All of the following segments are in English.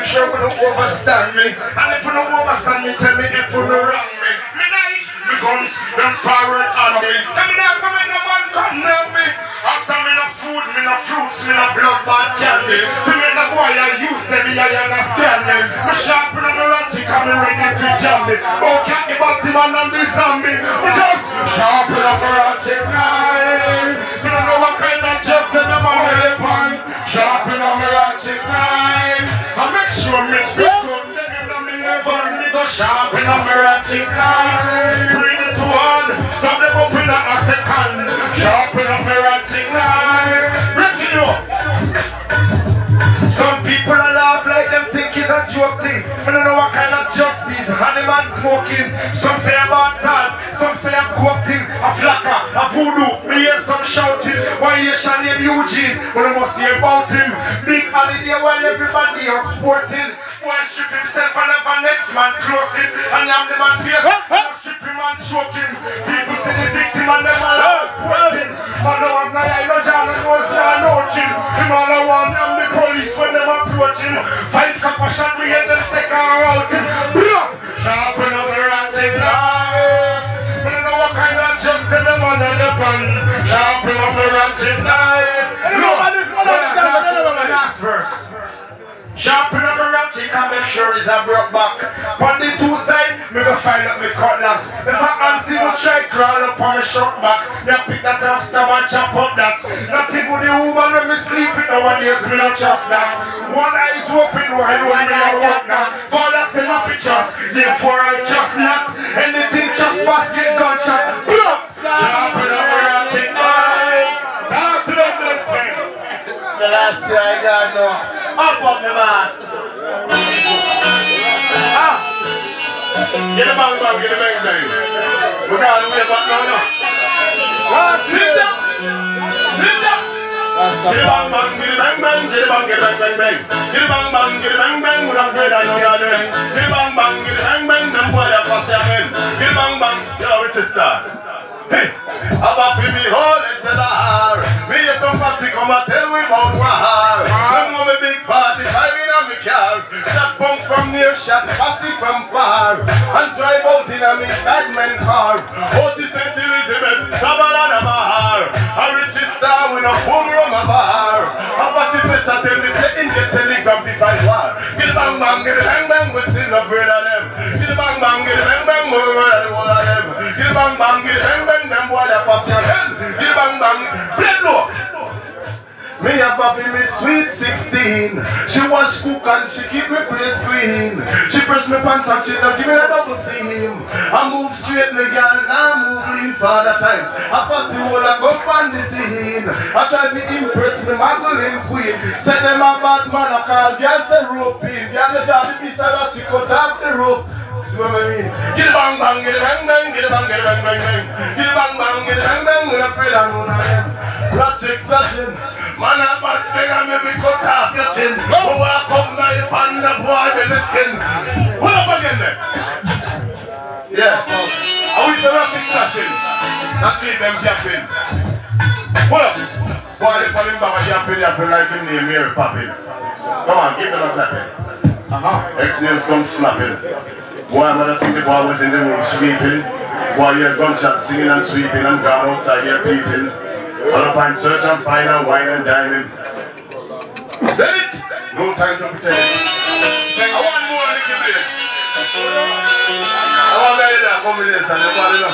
Make sure we don't overstand me. And if you don't overstand me, tell me if you don't wrong me. Me knife, me guns, them forward on me. Tell me now, come no man, come near me. After me no food, me no fruits, me no blood bad candy. To make the boy I use them, I understand me. Me sharpen my ratchet, and me ready to jam me. Oh, cat the Batman and the zombie. My ratchet knife. Bring it to one, stop them up in a second. Sharpen my ratchet knife. Break it up. Some people are laugh like them think it's a joke thing. I don't know what kind of jokes these animals smoking. Some say about salt, some say I'm thing, a flacker, a voodoo. Me hear some shouting. Why you shall name Eugene? But I must hear about him. Big holiday while everybody out sporting. Boy strip himself and have a next man closing. And I'm the man face. And strip him and choking. People see the victim and them all out pointing. I know I'm not I know John and say I know Jim. Him all I want I'm the police when them approach him. Five copper shot me and take her out him. Blah! Sharpen up the ratchet knife. I don't know what kind of jokes them them on the gun. Sharpen up the ratchet knife. Sure it's a broke back. On the two side, me go find up my cutlass. If I fancy no try crawl up on my short back, me pick that up, stab and chop up that. Nothing with the woman when me sleep it nowadays, me not trust that. One eye's open while one me a walk now. Father say nothing trust, therefore I trust not. Anything just pass get gunshot. Blow! Sharpen up my ratchet, boy. Talk to them next. The last year I got no. Up up my mask. Get a bang bang, get a bang bang. We can't wait back now, no. One, sit down. Sit down. Get a bang bang, get a bang bang, get a bang, get a bang bang bang. Get a bang bang, get a bang bang, we don't get no garden. Get a bang bang, get a bang bang, them boy that pass their men. Get a bang bang, yo, Richester. Hey, I'm a baby hole, it's a lahar. Me and some fussy come and tell me about war. Me know me big party, driving on me car. Shot pump from near, shot fussy from far. And out in bad man car. Otis St. Elizabeth, Sabala na Mahar. A richest star with a boom rum a bar. A fussy press a tell me say in get telegram fi fight war. Get bang bang, get bang bang, we still no afraid of them. Get bang bang, get bang bang, we murder the of them. Get bang bang, get bang bang, them boy that fussy and then. Get bang bang, play low. Me a me sweet 16 She wash cook and she keep me place clean She brush me pants and she don't give me a double seam I move straight me girl and I move lean for the times I pass the whole of up on the scene I try to impress me Magdalene queen Say them a bad man I call girl say rope in Girl the the piece of that she cut off the rope See what I mean? Get bang bang, get bang bang, get bang, get bang bang bang. Get bang bang, get bang bang, we're afraid of none of them. Ratchet flashing, man a bad thing and maybe cut off your chin. Go walk up now you pan the boy with the skin. What up again there? Yeah. I wish the ratchet flashing, not leave them yapping. What up? Boy, they call him Baba yapping, yapping like him name Mary Poppin. Come on, give them a clapping. Uh-huh. Ex-names come slapping. Boy, I'm gonna think the boy was in the room sweeping. Boy, you hear gunshots singing and sweeping and gone outside here peeping. All up and search and find and wine and dining. Say it! No time to pretend. I want more Nicky Blaze. I want to hear that combination. Everybody know.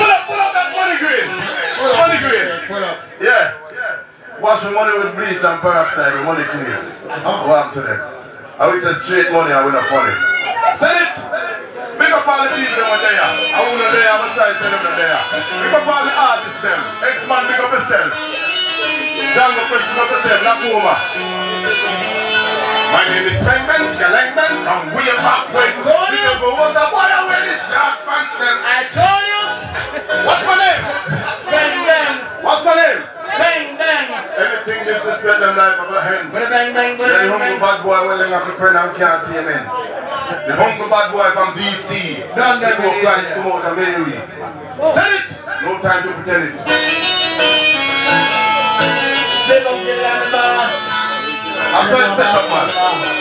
Pull up, pull up that money green. Money green. Yeah. Wash the money with bleach and peroxide with money clean. Happened to them? I will say straight money, I will not funny. Send it! Big up all the people that were there. I will not there, I'm sorry, send them not there. Big up all the artists them. X-Man, big up yourself. Jango Fresh, big up yourself, not over. My name is Bang Bang, Chikaleng Bang, from way back when. We never was a boy, I wear this sharp pants them. I told you. What's my name? Bang bang. What's my name? Bang bang. Anything disrespect them life of a hen. A bang bang. With The bang bang. bad boy well have a friend and can't see him in. The hungry bad boy from DC. Done Before with Christ out of Mary. Oh. Say it! No time to pretend it. Big up the land, boss. I saw it set up, man.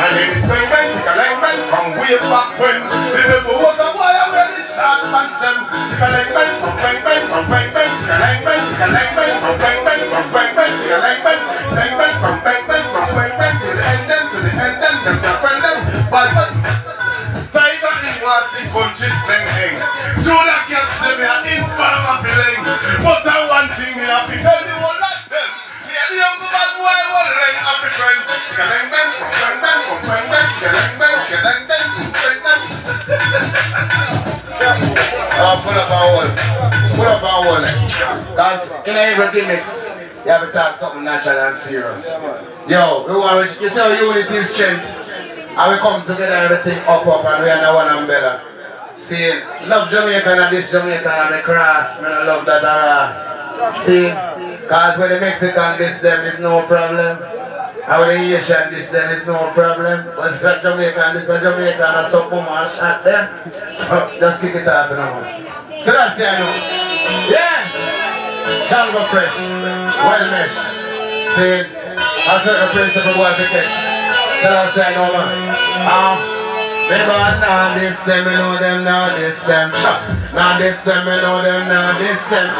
My name is Sing Ben, take a leg Ben from way back when the devil was a boy and where the sharp pants them. Take a leg Ben from Bang from Bang Bang, take Gimmicks, you have to talk something natural and serious. Yo, we want you see how unity is strength. And we come together, everything up, up, and we are now one umbrella. See, love Jamaica and this Jamaica and the cross. Man, I love that ass. See, cause when the Mexican this them is no problem. And when the Asian this them is no problem. But got Jamaica and this a Jamaica and a some woman shot there. So just kick it out now. So that's the I know. Yes! Jango fresh. Well mesh. See, I said the principal boy to catch. That's the I know man. Um, Because now this them, you know them, now this them. Now this them, you know them, now this them.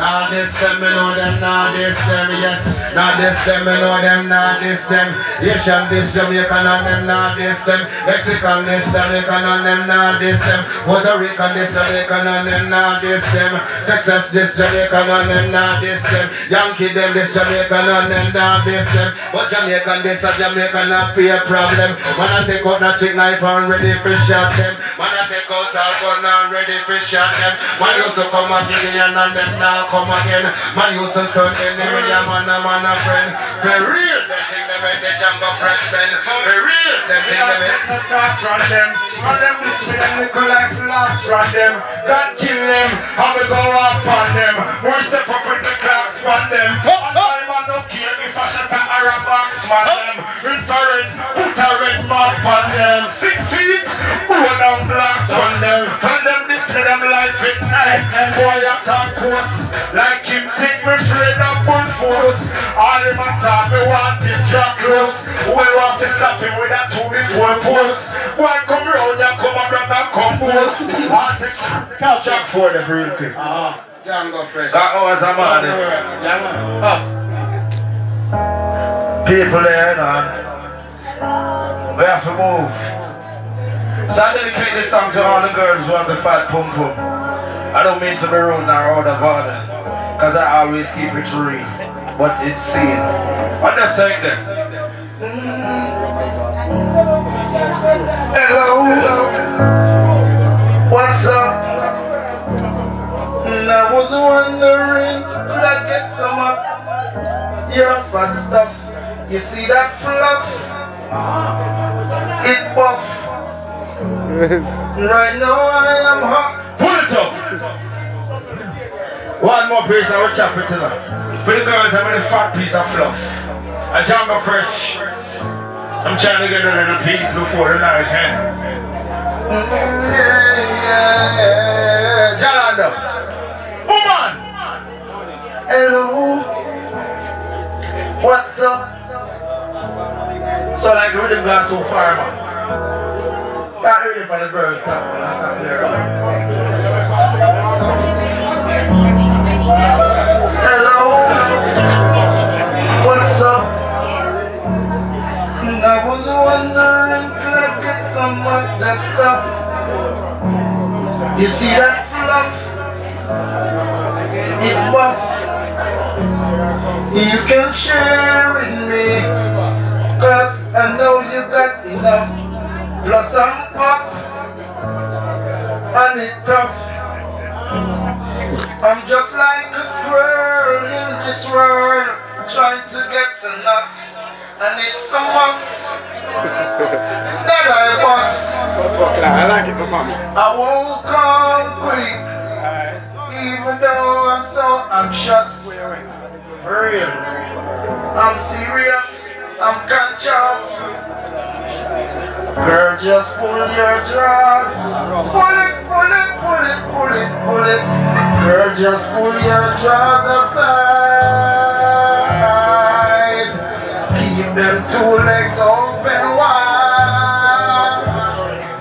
Now this them, you know them, now this them. Yes. Now this them, you know them, now this them. Asian this, Jamaican and them, now this them. Mexican this, Jamaican and them, now this them. Puerto Rican this, Jamaican and them, now this them. Texas this, Jamaican and them, now this them. Yankee them this, Jamaican and them, now this them. But Jamaican this, a Jamaican not be a problem. When I take out that chick knife and ready for shot them. When I take out a gun and ready for shot them. Man used to come a million and them now come again. Man used to turn enemy a man a man a friend. For real, them think they make the Jango fresh then. For real, them think they make. no talk from them. From them this me them little like lost from them. God kill them, and we go up on them. We step up with the clocks on them. And my man no care if I shut a or a box man them. Infrared, put a red mark on them. Life at night. Boy I talk course, like him think me afraid of full force. All him a talk me want him drop close. We want to stop him with that two before post. Boy come round and come and grab that compose. Want to catch up for the real quick. Ah, Jango fresh. That was a man. Yeah, man. Up. People there, man. We have to move. So I dedicate this song to all the girls who have the fat pum pum. I don't mean to be rude nor out of order. Cause I always keep it real. But it's seen. I'm just saying this. Hello. What's up? And I was wondering, could I get some of your fat stuff? You see that fluff? It buff. Right now I am hot. Pull it up. One more piece I will chop it tonight. For the girls, I'm in a fat piece of fluff. A Jango fresh. I'm trying to get a little piece before the night end. Yeah, yeah. Woman. Hello. What's up? So like we didn't go too far, man. Hello. What's up? I was wondering, could I get some of that stuff? You see that fluff? It buff. You can share with me. Cause I know you got enough. Plus I'm. And it tough. I'm just like a squirrel in this world. Trying to get a nut. And it's a must. that I must. I like it. I won't come quick. Even though I'm so anxious. For real. I'm serious. I'm conscious. Girl, just pull your dress. Pull it, pull it, pull it, pull it, pull it. Girl, just pull your drawers aside. Keep them two legs open wide.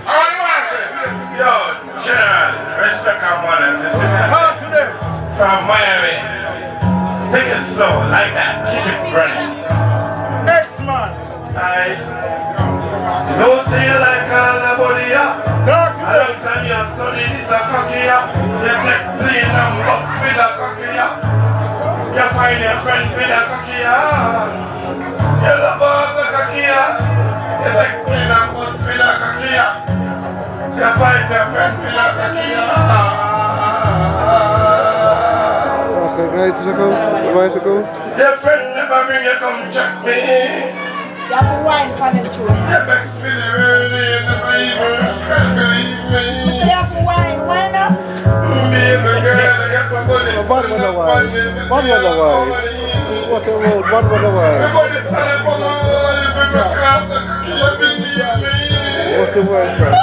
Alright, Marcy. Yo, General, respect our mothers. You see me? Talk to them. From Miami. Take it slow, like that. Keep it running. Say you like all the body yeah. Talk to A them. long time you study this a cocky yeah. You take plane and bus with a cocky yeah. You find your friend with a cocky yeah. You love all the cocky yeah. You take plane and bus with a cocky yeah. You find your friend with a cocky. Okay, right to go. Right to go. Your friend never bring you come check me. You have to wine for them too. You vex for the world, you never even can believe So me. you have to wine, wine up. Baby girl, I got my body One stand was a up while. on me. One was a while. What a road. One was a while. Everybody stand up on me. Baby girl, the cookie you believe me. What's the word, friend?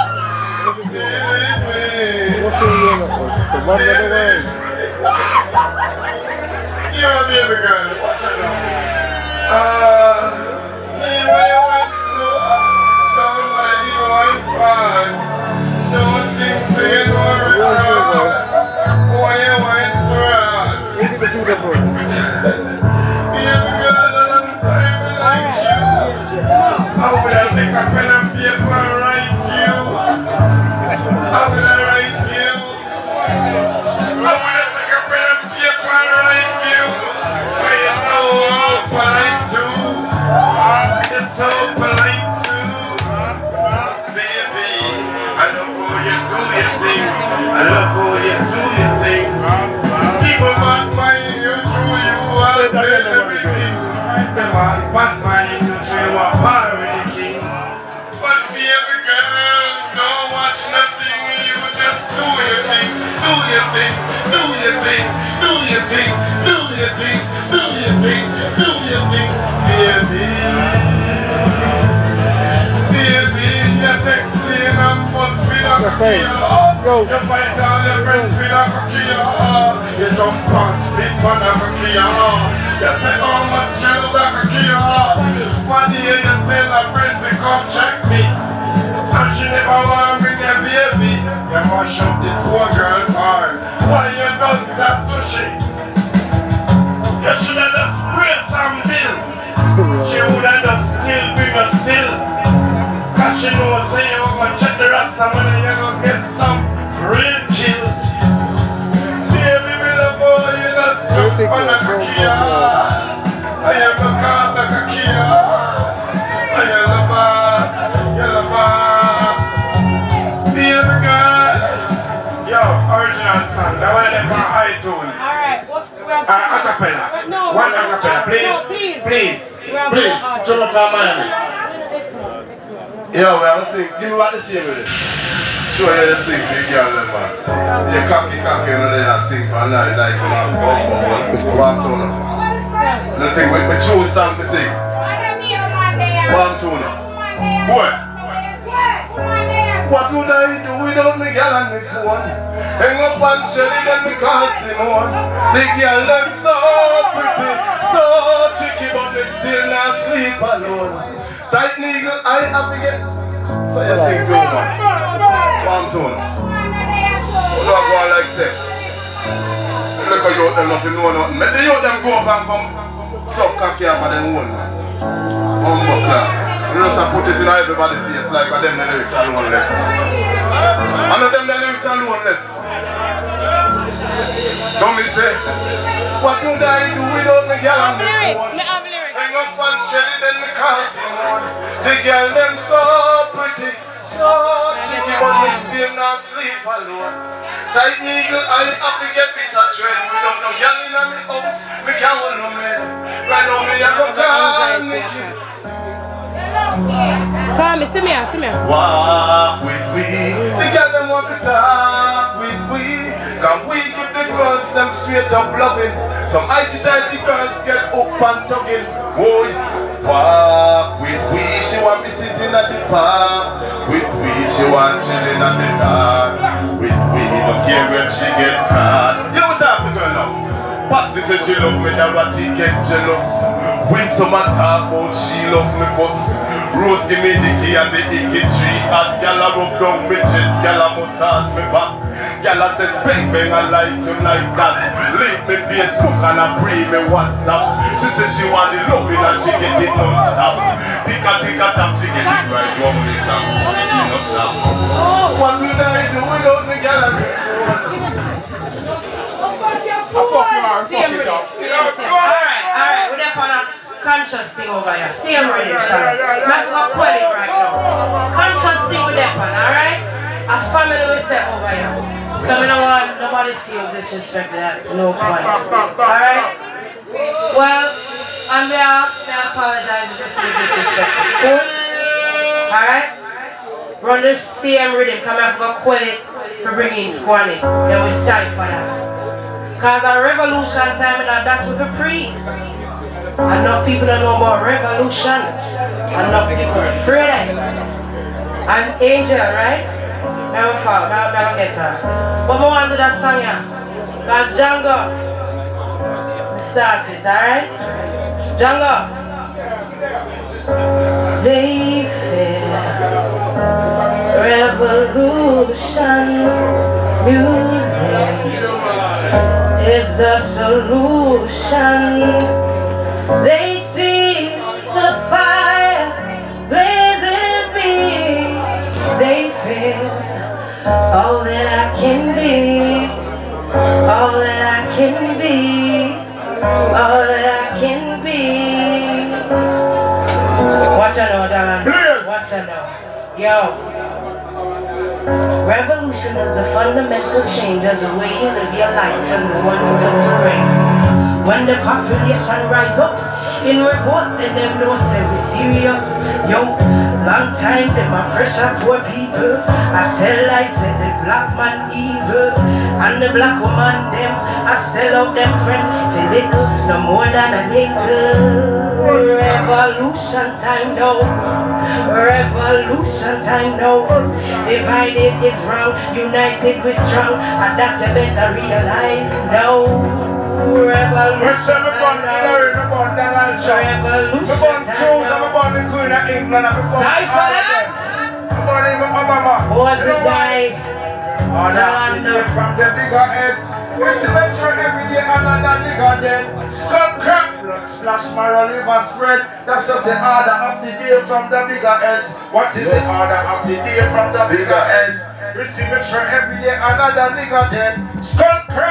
Believe me. What's the word? The one was a while. You're a baby girl, watch it now. Uh, went do your thing, do your thing, do your thing, do your thing, do your thing, baby. Baby, you take plane and bus with a cocky You fight all your friends with a cocky You jump and spit on a cocky You say how much you love a cocky One day you tell a friend to come check me. And she never want to bring a baby. You mash up the poor girl car Why you don't stop to she You should have just spray some bill. She would have just still a still. Cause she know say you gonna check the rasta money you gonna get some to acapella. No, One no, acapella, please. no, please. Please. We have Please, no artist. Jonathan Miami. Next one, next one. Yo, man, let's sing. Give me what to sing with it. Sure, you just sing for your girl, them, man. You cocky, cocky, you know, they just sing for a night, like, you know, bum, bum, bum. One tune. The thing, we, we choose song to sing. One tune. Boy. What would I do without me girl on the phone? Hang up on Shelly, then me call Simone. The girl them so pretty, so tricky, but me still not sleep alone. Tight nigga, I have to get. So you sing good man. One tune. You don't go like say. Look at you them nothing know nothing. Let the youth them go up and come suck cocky up of them own. Humble club. You just have put it in everybody's face like a them the lyrics alone left. And them the lyrics alone left. So me say, what would I do without me girl on the? Hang up on Shelly, then me call Simone. The girl them so pretty, so tricky, but me still not sleep alone. Tight needle, I have to get me a tread. Without no girl in my house, me can't hold no man. Right now me a go call Nicky. Come, me, see me, see me. Walk with we. The girl them want to talk with we. Can we give the girls them straight up loving? Some IT tighty girls get up and tugging. Boy, walk with we. She want me sitting at the park. With we, she want chilling at the dark. With we, don't care if she get caught. Says she love me, Dorothy get jealous. Someone talk about she love me first. Rose give me the key and the icky tree. And gyal a rub down me chest, gyal a massage me back. Gyal a says bang bang I like you like that. Link me Facebook and I pre me WhatsApp. She says she want the loving and she get it non-stop. Tika tika tap, she get it right one down. Non-stop. What will I do without the gyal conscious thing over here. Same rhythm, shall we? I'm going to pull it right now. Conscious thing with that one, alright? A family we set over here. So we don't want nobody feel disrespected at no point. Alright? Well, on behalf, I apologize if this is disrespectful. Cool? Alright? Run the same rhythm, come for quit it for bringing squanny. Then we start for that. Cause a revolution time and that with a pre. Enough people don't know about revolution. Enough people afraid it. And angel, right? Never fall, never, never get her. But I want to do that song yeah. Cause Jango start it, alright? Jango. They fear revolution music is the solution. They see the fire blazing me. They feel all that I can be, all that I can be, all that I can be. Watch out now, darling. Watch out now. Yo. Revolution is the fundamental change of the way you live your life and the one you put to reign. When the population rise up in revolt, then them know say we serious. Yo, long time them a pressure poor people. I tell I said the black man evil and the black woman them I sell out them friend for little, no more than a nickel. Revolution time now. Revolution time now. Divided is wrong, united we strong, and that you better realize now. Revolution time now. Revolution time now. Cypher oh, that. What's the say? Order from the bigger heads. We see venture every day another nigga dead. Skull crack, blood splash, marrow liver spread. That's just the order of the day from the bigger heads. What is the order of the day from the bigger heads? We see venture every day another nigga dead. Skull crack,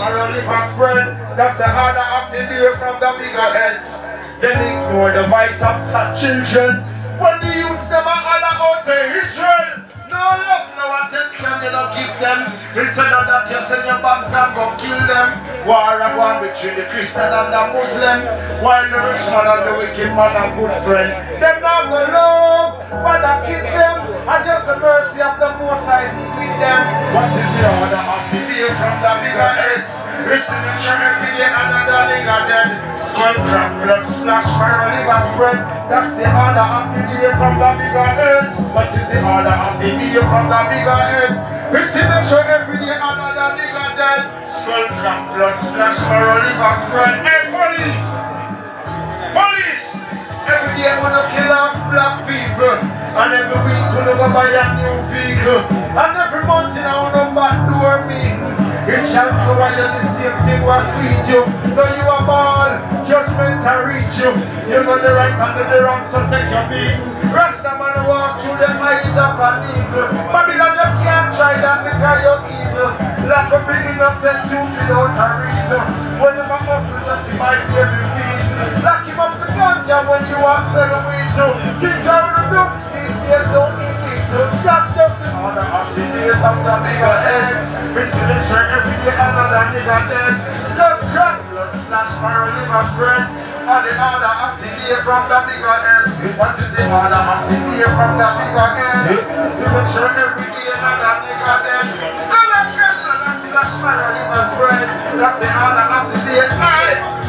marrow liver spread. That's the order of the day from the bigger heads. Then ignore the voice of the children. When the youths them are all out to Israel. No love, no attention, you don't give them. Instead of that, you send your bombs and go kill them. War and one between the Christian and the Muslim. While the rich man and the wicked man are good friend. Them not the love the kids them. And just the mercy of the most live with them. What is the order of the from the bigger heads? Listen to church every day, another nigga dead. Skull crack, blood splash, marrow liver spread. That's the order of the day from the bigger heads. Is the order of the day from the bigger heads? Listen to church every day, another nigga dead. Skull crack, blood splash, marrow liver spread. Hey, police! Police! Every day I wanna kill off black people And every week wanna buy a new vehicle And every month I wanna back door meeting It shall I you the same thing was sweet you. Now you a ball, judgment and reach you? You know the right and the wrong so take your beating Rasta man walk through the eyes of an eagle. Babylon you can't try that because you're evil. Like a big innocent youth without a reason. When you muscle just see my baby feet Lock him up the ganja when you are selling weed to Things are in the book, these days don't days of the bigger heads We see the church every day another nigga dead Skull crack, blood splash, fire liver spread And the order of the day from the bigger heads What is the order of the day from the bigger heads We see the church every day another nigga dead and crack, blood splash, fire liver spread That's the order of the day Aye.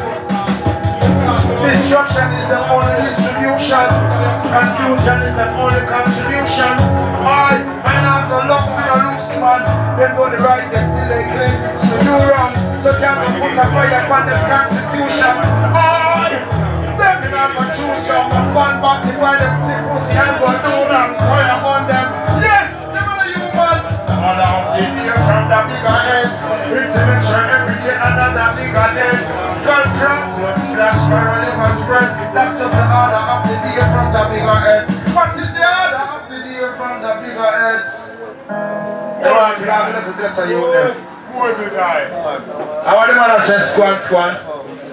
Destruction is the only distribution. Confusion is the only contribution. The right, they still they claim. So do wrong. So can we put a fire upon the constitution? Aye. Them in our choose some fun body while them see pussy and go do wrong. Fire on them. Yes, them are the human. All of the year from the bigger heads. A mention every day another bigger dead. Skull crack, blood splash, liver spread. That's just the order of the day from the bigger heads. What is the order of the day from the bigger heads? You want to have a little you than I. I want the man to say squad.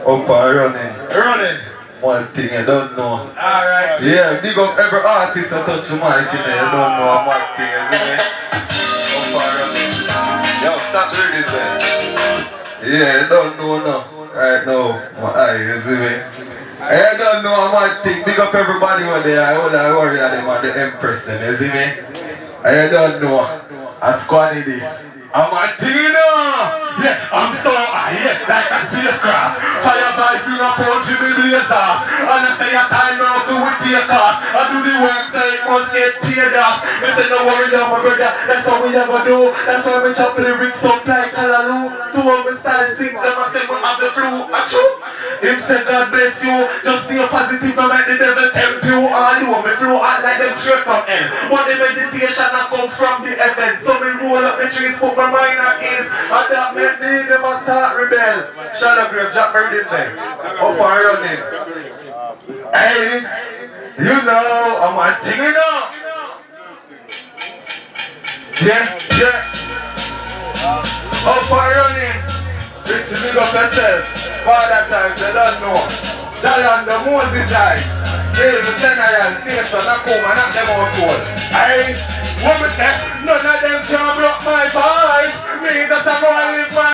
Up and running. Running. One thing you don't know. Alright. Yeah, big up every artist that touch the mic in there. You don't know a mad thing, you see me? Up and running. Yo, stop reading there. Yeah, you don't know no. Right now, my eye, you see me? I don't know a mad thing. Big up everybody over there. I will I worry that them are the empress then, you see me? I don't know. I squad in this. I'm a Tina! Yeah, I'm so high, yeah, like a spacecraft. Fire vibes bring punch in the blazer. And I say a time now to we take off. I do the work so it must get paid off. Me say no worry down my brother, that's what we ever do. That's why me chop lyrics up like Kalaloo. Two of me style sing them I say we have the flu. A true. Him say God bless you. Just stay positive, no make the devil tempt you. All you, me flow out like them straight from hell. What the meditation I come from the heaven. So me roll up the trees, put my mind at ease. And that make me never start rebel. Shadow grave, Jack Murray there. Up and running. Hey, you know I'm a thing, you know. Yeah, yeah. Up and running. Rich big up yourself. that time, they don't know. Zion the Moses eye. Elvis General Station, I come and knock them out cold. Aye, woman say, none of them can block my voice. Me just a go